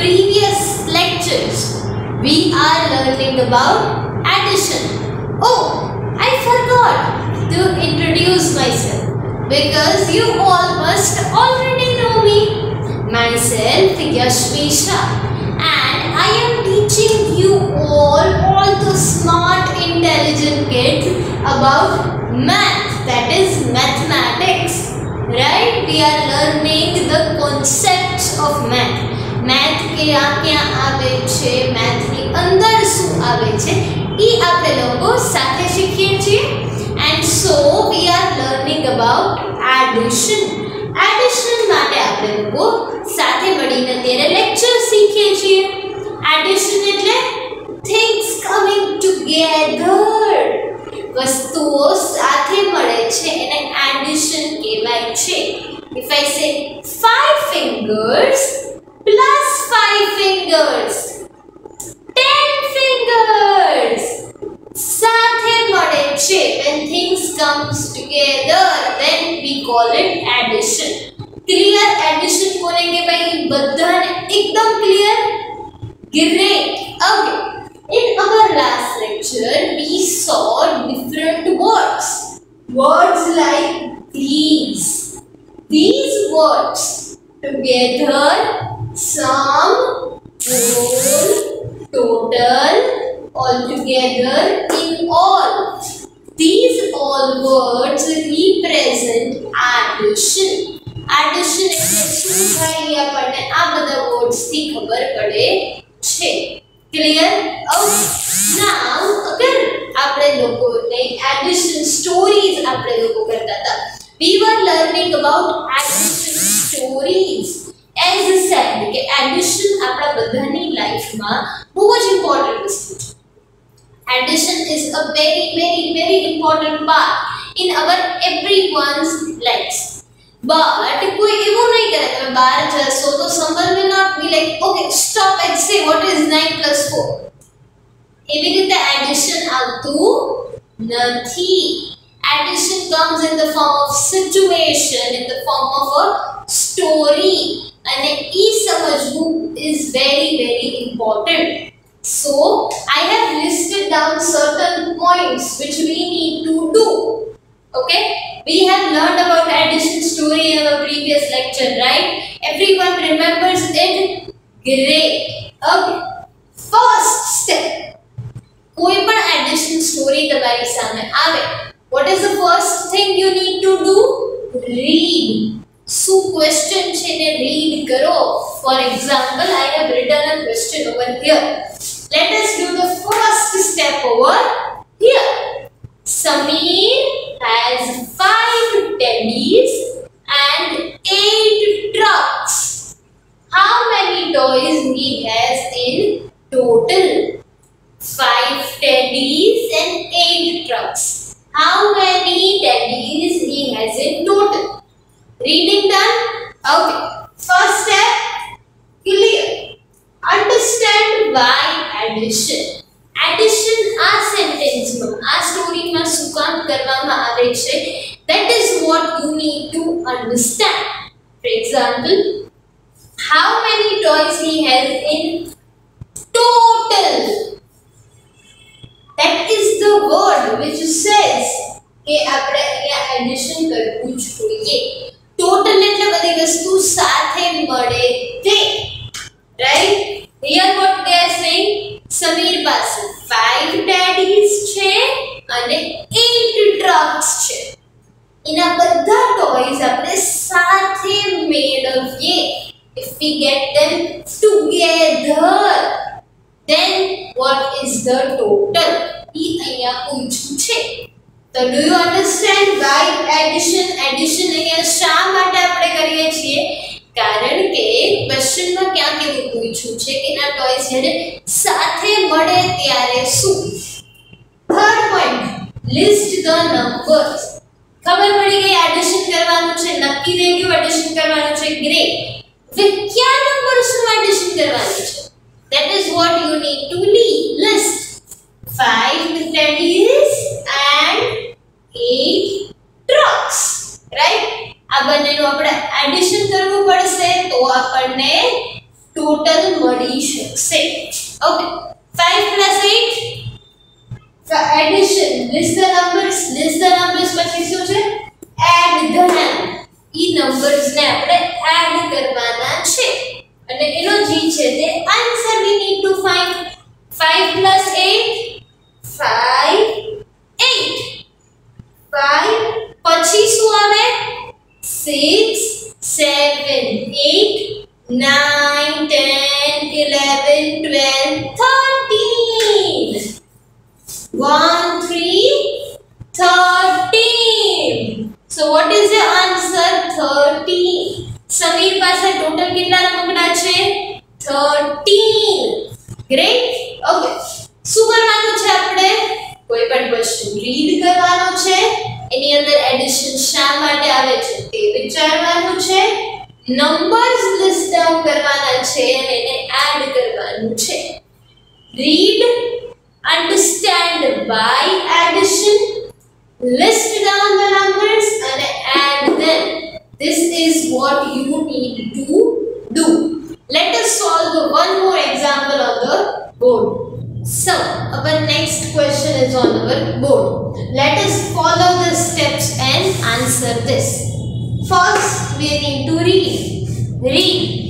previous lectures, we are learning about addition. Oh, I forgot to introduce myself because you all must already know me. Myself, Yashvi Shah, and I am teaching you all, all the smart, intelligent kids about math, that is mathematics. Right? We are learning the math. Math ક્યાં ક્યાં આવે છે મેથની અંદર શું આવે છે, એ આપણે લોકો સાથે શીખીએ છીએ. And so we are learning about addition addition માટે આપણે લોકો સાથે મળીને તેને લેક્ચર શીખીએ છીએ. એડિશન એટલે થિંગ્સ કમિંગ ટુગેધર વસ્તુઓ સાથે મળે છે, એને એડિશન કહેવાય છે. If I say five fingers plus five fingers. Ten fingers. સાથે મળે છે when things comes together then we call it addition. Clear addition કોને કહેવાય બધાને એકદમ clear? Great. Okay. In our last lecture we saw different words. Words like these. These words together sum, whole, total, altogether, in all. These all words represent addition. Addition એટલે શું થાય એ આપણને આ બધા વર્ડ્સ થી ખબર પડે છે ક્લિયર ઓકે નાઉ અગર આપણે લોકોને એડિશન સ્ટોરીઝ આપણે લોકો કરતા હતા we were learning about addition stories as sad કે એડિશન આપણા બધાની લાઈફમાં બહુ જ ઇમ્પોર્ટન્ટ વસ્તુ છે addition is a very very very important part in our everyone's lifes but કોઈ એવું નહીં કરે તમે બહાર જશો તો someone will not be like okay stop and say what is 9 4 એવી રીતે એડિશન આવતું નથી addition comes in the form of situation in the form of a story અને ઈ સમજવું is very very important so i have listed down certain points which we need to do okay we have learned about addition story in our previous lecture right everyone remembers it great okay first step કોઈ પણ addition story તમારી સામે આવે what is the first thing you need to do read શું question છે ને read કરો for example i have written a question over here let us do the first step over here Sameer has five teddies and eight trucks. How many toys he has in total? Five teddies and eight trucks. How many teddies he has in total? Reading done? Okay. First step, clear. Understand why addition. Addition આ સેન્ટેન્સમાં આ સ્ટોરીમાં શું કામ કરવામાં આવે છે that is what you need to understand. For example, how many toys he has in total? That is the word which says કે આપણે અહીંયા એડિશન કરવું જોઈએ ટોટલ એટલે બધી વસ્તુ સાથે મળે તે right here what they are saying Sameer પાસે 5 ડેડીઝ છે અને 8 ટ્રક્સ છે. એના બધા ટોયઝ આપણે સાથે મેળવીએ. If we get them together, then what is the total? એ અહીંયા પૂછ્યું છે. તો do you understand why addition addition અહીંયા શા માટે આપણે કરીએ છીએ કારણ કે ક્વેશ્ચનમાં ક્યાં કેવું પૂછ્યું છે કે ના ટોયસ જ્યારે સાથે મળે ત્યારે શું third point list the numbers ખબર પડી ગઈ એડિશન કરવાનું છે નક્કી થઈ ગયું એડિશન કરવાનું છે ગ્રેટ હવે કયા નંબર્સનું એડિશન કરવાનું છે that is what you need to list five teddies and 8 addition list down the numbers and add them. This is what you need to do. Let us solve one more example on the board. So our next question is on our board. Let us follow the steps and answer this. First we need to read. Read.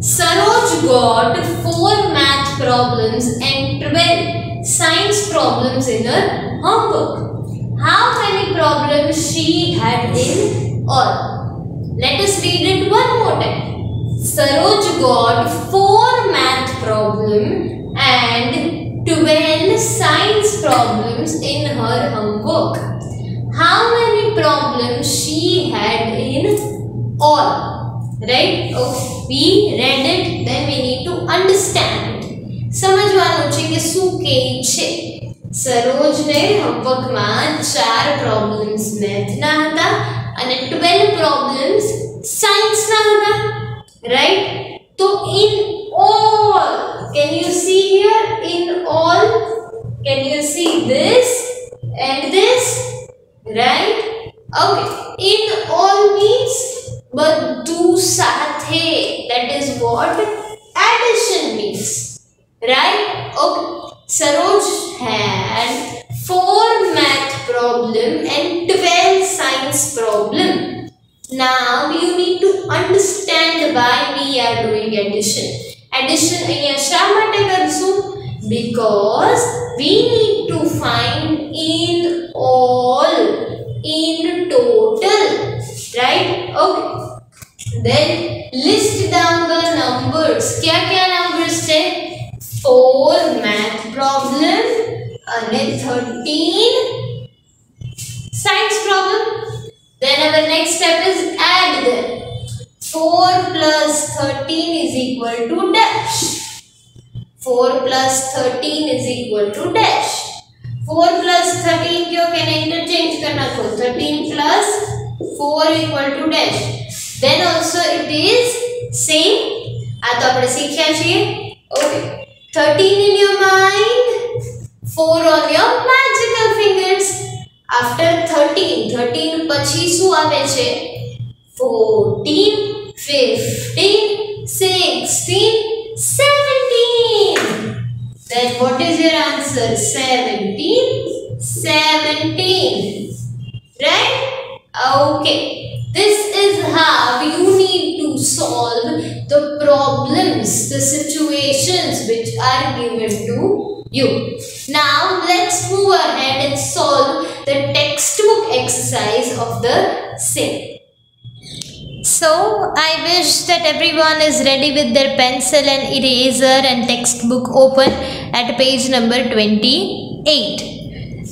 Saroj got 4 math problems and 12 science problems in her homework. How many problems she had in all? Let us read it one more time. Saroj got 4 math problems and 12 science problems in her homework. How many problems she had in all? right okay we read it then we need to understand સમજવાનું છે કે શું કે છે સરોજને હોમવર્કમાં ચાર problems મેથના હતા અને 12 problems સાયન્સના હતા રાઈટ તો in all can you see here in all can you see this and this right okay in all means બધું સાથે that is what saroj had four math problem and 12 science problem now you need to understand why we are doing addition addition અહીંયા શા માટે કરશું because we need to find in all in total right okay then list down the 13 science problem then our next step is add them 4 plus 13 is equal to dash 4 plus 13 is equal to dash 4 plus 13 क्यों कहना interchange करना तो 13 plus 4 equal to dash then also it is same આ તો આપણે શીખ્યા છીએ okay 13 in your mind 4 on your magical fingers after 13 13 પછી શું આવે છે 14 15 16 17 then what is your answer 17 17 right okay this is how you need to solve the problems the situations which are given to you now let's move ahead and solve the textbook exercise of the same so I wish that everyone is ready with their pencil and eraser and textbook open at page number 28.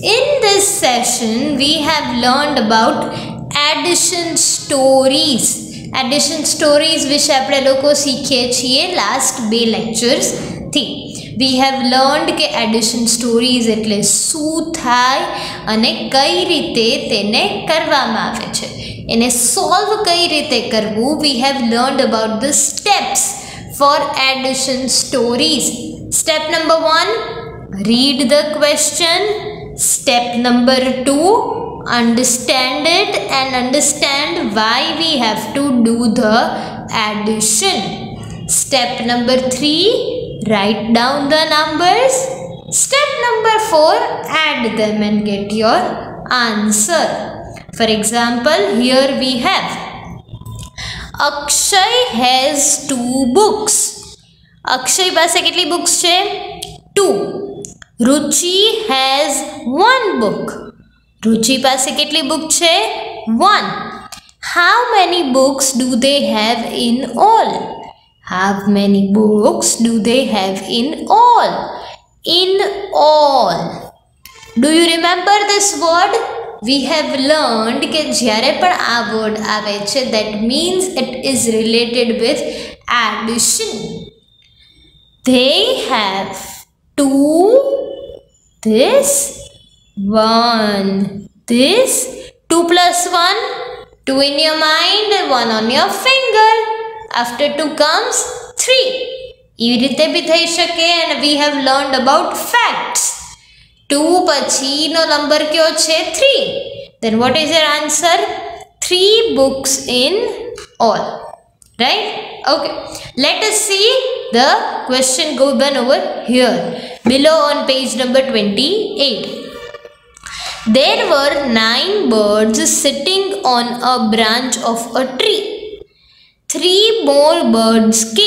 In this session, we have learned about addition stories. Addition stories વિશે આપણે લોકો શીખીએ છીએ last બે લેક્ચર્સથી વી have learned કે addition stories એટલે શું થાય અને કઈ રીતે તેને કરવામાં આવે છે એને સોલ્વ કઈ રીતે કરવું we have learned about the steps for addition stories step number one read the question step number 2 understand it and understand why we have to do the addition step number 3 write down the numbers step number 4 add them and get your answer for example here we have Akshay has two books Akshay પાસે કેટલી books છે two Ruchi has one book રુચિ પાસે કેટલી book છે one how many books do they have in all how many books do they have in all in all do you remember this word V have learned કે જ્યારે પણ આ word આવે છે that means it is related with addition they have two this one this two plus one two in your mind one on your finger after two comes three એવી રીતે બી થઈ શકે and we have learned about facts two પછીનો number કયો છે three then what is your answer three books in all right okay let us see the question given over here below on page number 28 there were nine birds sitting on a branch of a tree Three more birds કે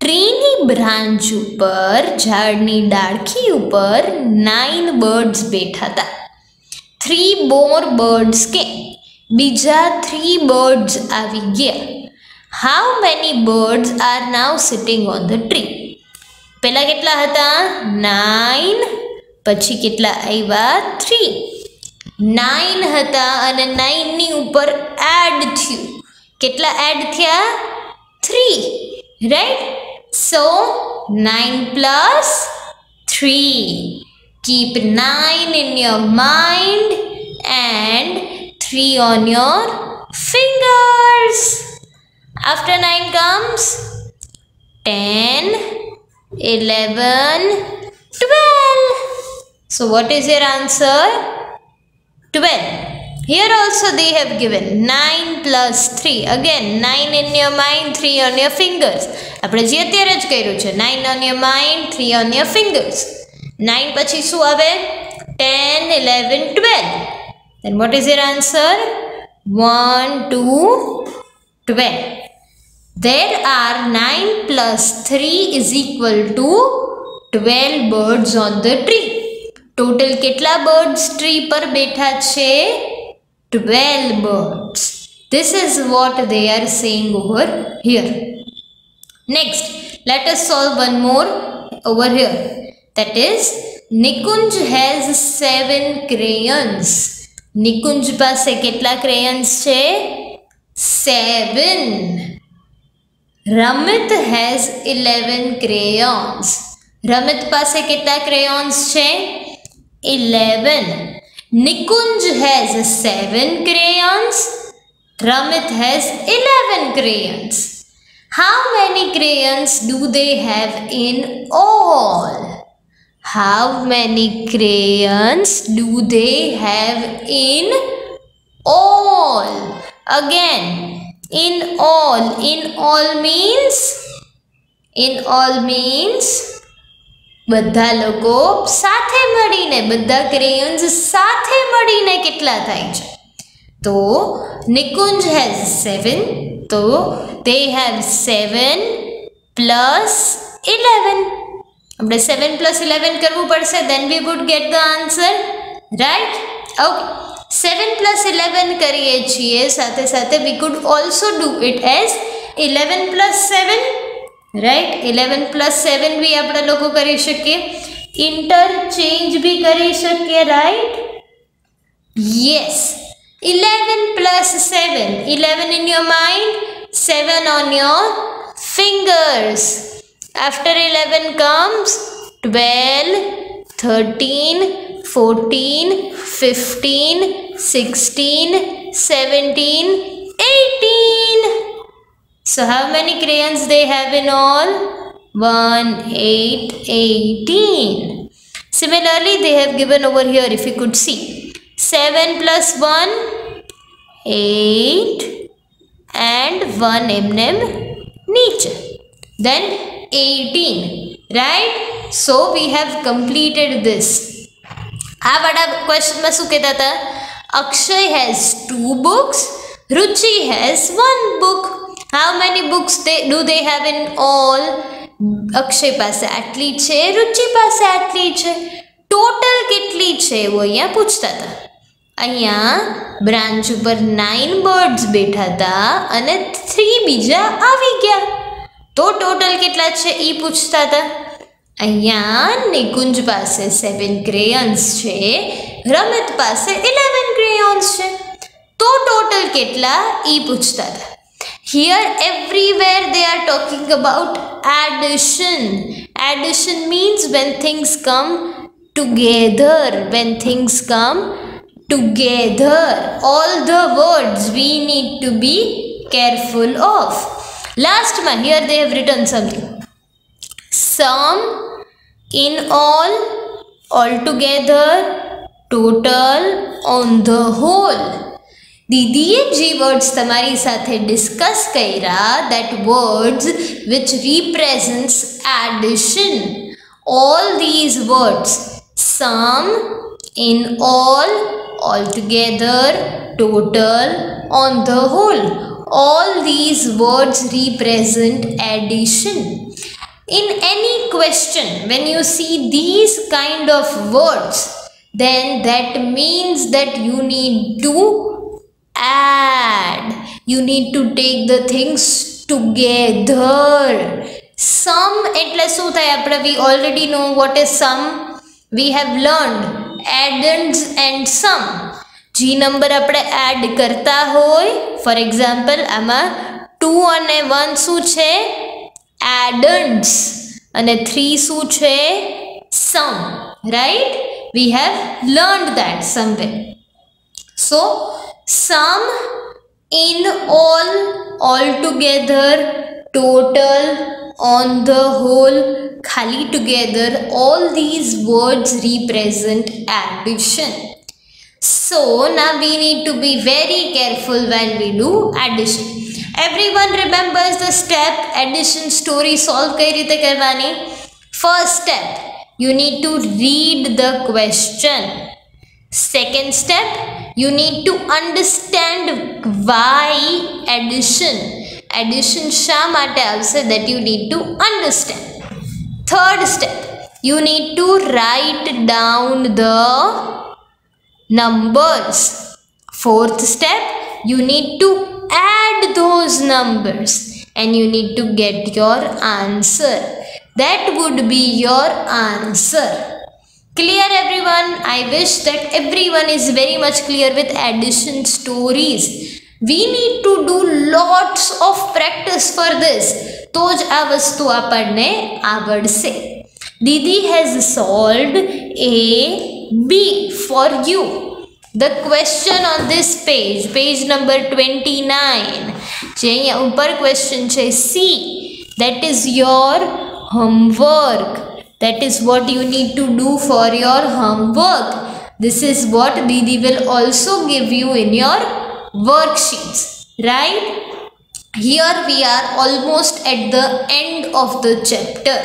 ટ્રીની branch ઉપર, ઝાડની ડાળખી ઉપર nine birds બેઠા હતા. Three more birds કે બીજા three birds આવી ગયા. How many birds are now sitting on the tree પહેલાં કેટલા હતા? નાઇન પછી કેટલા આવ્યા? થ્રી નાઇન હતા અને નાઇનની ઉપર એડ થયું. કેટલા એડ થયા three right so nine plus three keep 9 in your mind and 3 on your fingers after 9 comes 10 11 12 so what is your answer 12 here also they have given 9 plus 3 again 9 in your mind 3 on your fingers આપણે જે અત્યારે જ કર્યું છે 9 on your mind 3 on your fingers 9 પછી શું આવે 10 11 12 then what is your answer 1 2 12 there are 9 plus 3 is equal to 12 birds on the tree total કેટલા બર્ડ્સ ટ્રી પર બેઠા છે 12 birds this is what they are saying over here next let us solve one more over here that is Nikunj has સેવન ક્રેયન્સ નિકુંજ પાસે કેટલા ક્રેયન્સ છે સેવન રમિત has eleven crayons રમિત પાસે કેટલા crayons છે eleven Nikunj has 7 crayons. Ramit has 11 crayons. How many crayons do they have in all? How many crayons do they have in all? Again, in all. In all means? In all means? બધા લોકો સાથે મળીને બધા crayons સાથે મળીને કેટલા થાય છે તો નિકુંજ હેઝ સેવન તો they have 7 plus 11 આપણે 7 plus 11 કરવું પડશે then we would get the answer right okay 7 plus 11 કરીએ છીએ સાથે સાથે we could also do it as 11 plus 7 right 11 plus 7 બી આપણે લોકો કરી શકીએ ઇન્ટરચેન્જ બી કરી શકીએ right yes 11 plus 7 11 in your mind 7 on your fingers. After 11 comes 12, 13, 14, 15, 16, 17, 18. So how many crayons they have in all? 1, 8, 18. Similarly, they have given over here if you could see. 7 plus 1, 8 and 1 એમને નીચે then 18 right so we have completed this આ વાળા ક્વેશ્ચનમાં શું કહેતા હતા Akshay has two books Ruchi has one book how many books they do they have in all Akshay પાસે આટલી છે, રુચિ પાસે આટલી છે ટોટલ કેટલી છે એવું અહીંયા પૂછતા હતા. અહીંયા બ્રાન્ચ ઉપર નાઇન બર્ડ્સ બેઠા હતા અને થ્રી બીજા આવી ગયા. તો ટોટલ કેટલા છે એ પૂછતા હતા. અહીંયા નિકુંજ પાસે સેવન ક્રેયન્સ છે, રમત પાસે ઇલેવન ક્રેયોન્સ છે. તો ટોટલ કેટલા એ પૂછતા હતા. Here everywhere they are talking about addition. Addition means when things come together. When things come together. All the words we need to be careful of. Last one, here they have written something. Sum, in all, altogether, total, on the whole દીદીએ જે words તમારી સાથે discuss કર્યા that words which રિપ્રેઝન્ટ્સ addition all these words sum in all altogether total on the whole all these words represent addition in any question when you see these kind of words then that means that you need to add you need to take the things together sum એટલે શું થાય આપણે we already know what is sum we have learned addends and sum જે number આપણે add કરતા હોય for example આમાં two અને વન શું છે એડન્ટ્સ અને થ્રી શું છે sum right we have learn that સમવે so sum in all all together total on the whole khali together all these words represent addition so now we need to be very careful when we do addition everyone remembers the step addition story solve kઈ રીતે કરવાની first step you need to read the question second step you need to understand why addition addition શા માટે આવશે that you need to understand third step you need to write down the numbers fourth step you need to add those numbers and you need to get your answer that would be your answer clear everyone i wish that everyone is very much clear with addition stories we need to do lots of practice for this તો જ આ વસ્તુ આપણને આવડશે દીદી has solved A B for you the question on this page page number twenty nine જે અહીંયા ઉપર question છે see that is your homework that is what you need to do for your homework this is what didi will also give you in your worksheets right here we are almost at the end of the chapter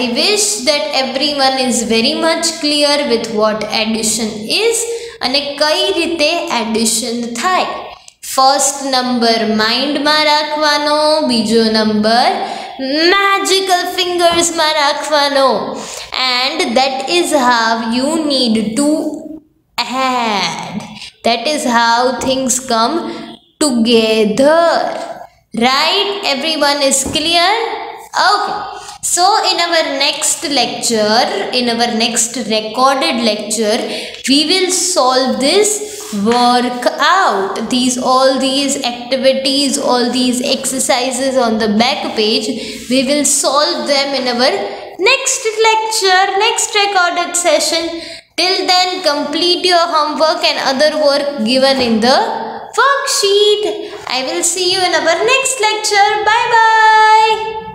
i wish that everyone is very much clear with what addition is અને કઈ રીતે addition થાય first number માઇન્ડમાં રાખવાનો બીજો number magical ફિંગર્સમાં રાખવાનો and that is how you need to add that is how things come together right everyone is clear okay so in our next lecture in our next recorded lecture we will solve this work out these all these activities all these exercises on the back page. We will solve them in our next lecture next recorded session. Till then complete your homework and other work given in the worksheet. I will see you in our next lecture. Bye bye